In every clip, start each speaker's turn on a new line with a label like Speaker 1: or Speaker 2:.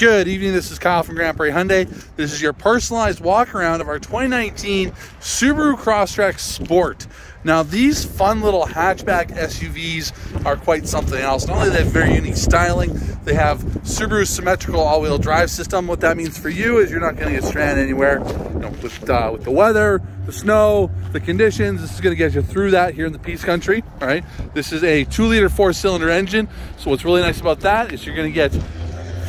Speaker 1: Good evening, this is Kyle from Grande Prairie Hyundai. This is your personalized walk around of our 2019 Subaru Crosstrek Sport. Now these fun little hatchback SUVs are quite something else. Not only they have very unique styling, they have Subaru symmetrical all-wheel drive system. What that means for you is you're not gonna get stranded anywhere. You know, with, uh, with the weather, the snow, the conditions, this is gonna get you through that here in the Peace Country, all right? This is a two liter four cylinder engine. So what's really nice about that is you're gonna get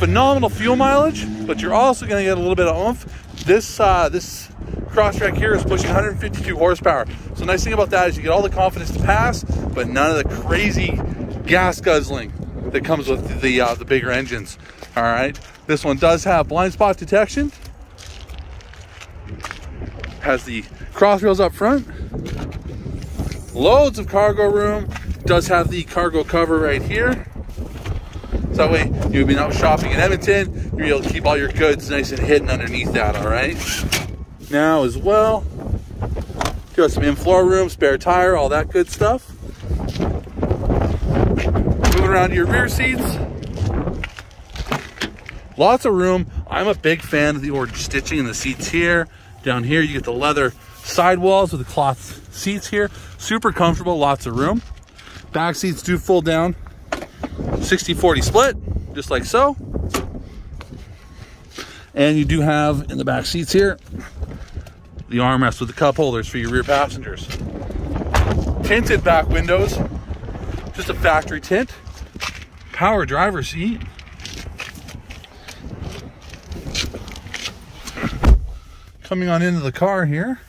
Speaker 1: phenomenal fuel mileage, but you're also going to get a little bit of oomph. This uh, this Crosstrek here is pushing 152 horsepower. So nice thing about that is you get all the confidence to pass, but none of the crazy gas guzzling that comes with the uh, the bigger engines. All right, this one does have blind spot detection. Has the cross rails up front. Loads of cargo room. Does have the cargo cover right here. So that way you've been out shopping in Edmonton, you're able to keep all your goods nice and hidden underneath that, all right? Now as well, got some in-floor room, spare tire, all that good stuff. Moving around to your rear seats. Lots of room. I'm a big fan of the orange stitching in the seats here. Down here, you get the leather sidewalls with the cloth seats here. Super comfortable, lots of room. Back seats do fold down 60-40 split, just like so. And you do have in the back seats here, the armrest with the cup holders for your rear passengers. Tinted back windows, just a factory tint. Power driver seat. Coming on into the car here.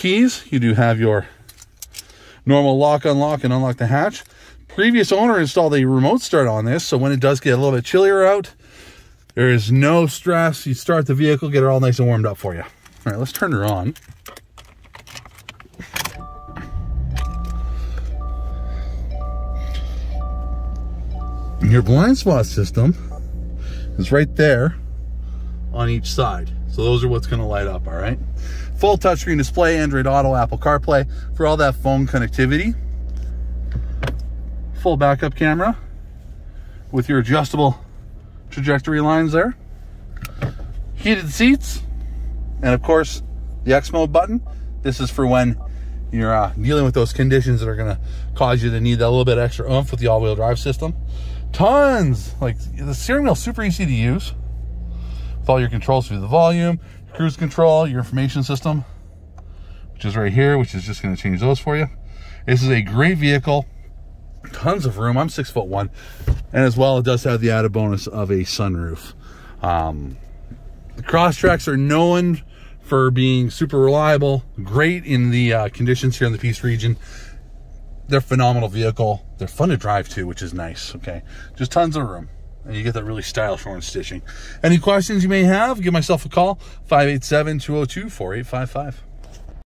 Speaker 1: Keys. You do have your normal lock, unlock, and unlock the hatch. Previous owner installed a remote start on this, so when it does get a little bit chillier out, there is no stress. You start the vehicle, get it all nice and warmed up for you. All right, let's turn her on. Your blind spot system is right there on each side. So those are what's gonna light up, all right? Full touchscreen display, Android Auto, Apple CarPlay for all that phone connectivity. Full backup camera with your adjustable trajectory lines there. Heated seats, and of course, the X mode button. This is for when you're uh, dealing with those conditions that are gonna cause you to need that little bit extra oomph with the all-wheel drive system. Tons, like the steering wheel super easy to use with all your controls through the volume, cruise control, your information system, which is right here, which is just going to change those for you. This is a great vehicle. Tons of room. I'm six foot one. And as well, it does have the added bonus of a sunroof. Um, the Crosstreks are known for being super reliable, great in the uh, conditions here in the Peace region. They're phenomenal vehicle. They're fun to drive too, which is nice. Okay. Just tons of room and you get that really stylish orange stitching. Any questions you may have, give myself a call, 587-202-4855.